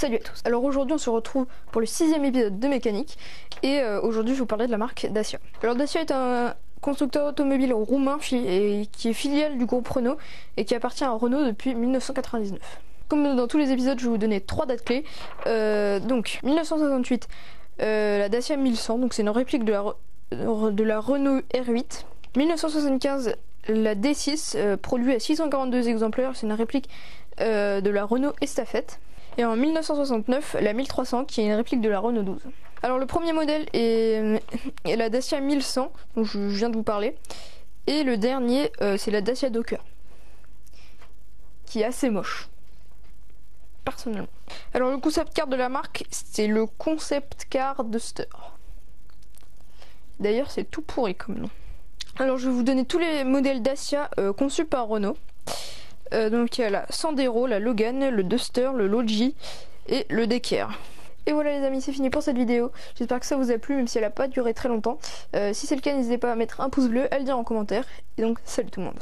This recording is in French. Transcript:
Salut à tous. Alors aujourd'hui on se retrouve pour le sixième épisode de mécanique et euh, aujourd'hui je vous parler de la marque Dacia. Alors Dacia est un constructeur automobile roumain qui est filiale du groupe Renault et qui appartient à Renault depuis 1999. Comme dans tous les épisodes je vais vous donner trois dates clés. Euh, donc 1968 euh, la Dacia 1100 donc c'est une réplique de la, de la Renault R8. 1975 la D6 produit à 642 exemplaires c'est une réplique de la Renault Estafette et en 1969 la 1300 qui est une réplique de la Renault 12. Alors le premier modèle est, la Dacia 1100 dont je viens de vous parler et le dernier euh, c'est la Dacia Docker qui est assez moche personnellement. Alors le concept car de la marque c'est le concept car Duster. D'ailleurs c'est tout pourri comme nom. Alors je vais vous donner tous les modèles Dacia euh, conçus par Renault. Euh, donc il y a la Sandero, la Logan, le Duster, le Logi et le Decker. Et voilà les amis, c'est fini pour cette vidéo. J'espère que ça vous a plu, même si elle n'a pas duré très longtemps. Euh, si c'est le cas, n'hésitez pas à mettre un pouce bleu, à le dire en commentaire. Et donc, salut tout le monde.